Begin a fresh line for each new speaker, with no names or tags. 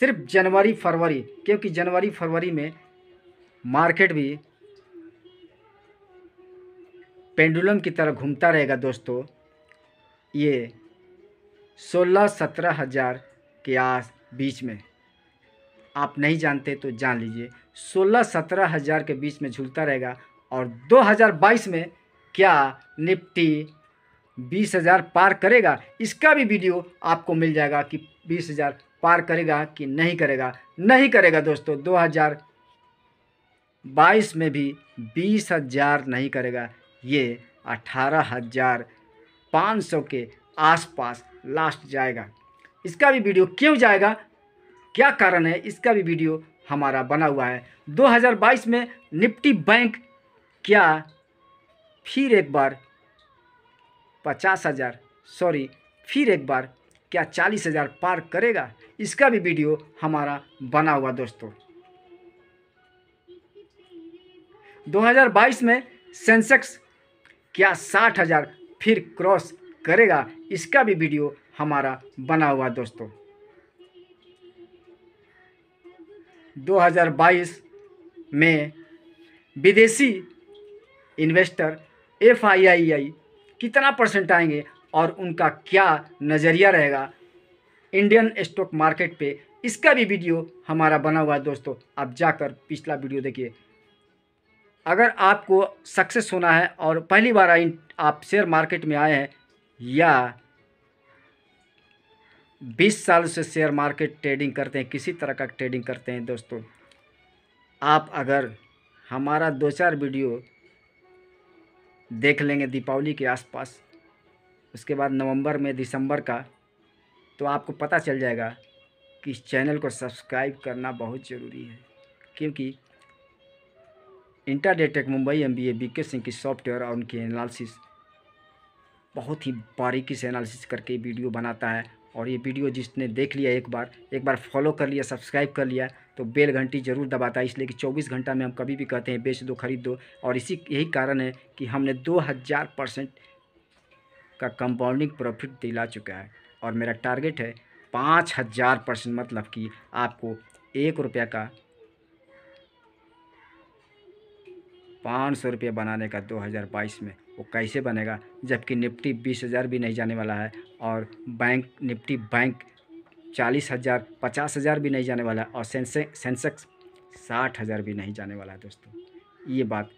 सिर्फ़ जनवरी, फरवरी, क्योंकि जनवरी, फरवरी में मार्केट भी पेंडुलम की तरह घूमता रहेगा दोस्तों। ये सोलह सत्रह हज़ार के आस बीच में। आप नहीं जानते तो जान लीजिए। सोलह सत्रह हज़ार के बीच में झूलता रहेगा और 2022 में क्या निफ्टी बीस हज़ार पार करेगा, इसका भी वीडियो आपको मिल जाएगा कि बीस हज़ार पार करेगा कि नहीं करेगा? नहीं करेगा दोस्तों 2022 में भी बीस हज़ार नहीं करेगा। ये अठारह हज़ार पाँच सौ के आसपास लास्ट जाएगा। इसका भी वीडियो क्यों जाएगा? क्या कारण है? इसका भी वीडियो हमारा बना हुआ है। 2022 में निफ्टी बैंक क्या फिर एक बार पचास हज़ार सॉरी फिर एक बार क्या चालीस हज़ार पार करेगा? इसका भी वीडियो हमारा बना हुआ दोस्तों। 2022 में सेंसेक्स क्या साठ हज़ार फिर क्रॉस करेगा? इसका भी वीडियो हमारा बना हुआ दोस्तों। 2022 में विदेशी इन्वेस्टर एफ़ आई आई आई कितना परसेंट आएँगे? और उनका क्या नज़रिया रहेगा इंडियन स्टॉक मार्केट पे, इसका भी वीडियो हमारा बना हुआ है दोस्तों। आप जाकर पिछला वीडियो देखिए। अगर आपको सक्सेस होना है और पहली बार आप शेयर मार्केट में आए हैं, या बीस साल से शेयर मार्केट ट्रेडिंग करते हैं, किसी तरह का ट्रेडिंग करते हैं दोस्तों, आप अगर हमारा दो चार वीडियो देख लेंगे दीपावली के आसपास उसके बाद नवंबर में दिसंबर का तो आपको पता चल जाएगा कि इस चैनल को सब्सक्राइब करना बहुत ज़रूरी है। क्योंकि intraday tech Mumbai M B A B K Singh की सॉफ्टवेयर और उनकी एनालिसिस बहुत ही बारीकी से एनालिसिस करके वीडियो बनाता है। और ये वीडियो जिसने देख लिया एक बार एक बार फॉलो कर लिया सब्सक्राइब कर लिया तो बेल घंटी ज़रूर दबाता है। इसलिए कि 24 घंटा में हम कभी भी कहते हैं, बेच दो, खरीद दो। और इसी, यही कारण है कि हमने 2000 परसेंट का कंपाउंडिंग प्रॉफिट दिला चुका है। और मेरा टारगेट है पाँच हज़ार परसेंट मतलब कि आपको एक रुपया का पाँच सौ रुपये बनाने का 2022 में वो कैसे बनेगा? जबकि निफ्टी बीस हज़ार भी नहीं जाने वाला है और बैंक, निफ्टी बैंक चालीस हज़ार, पचास हज़ार भी नहीं जाने वाला है और सेंसे सेंसेक्स साठ हज़ार भी नहीं जाने वाला है दोस्तों। ये बात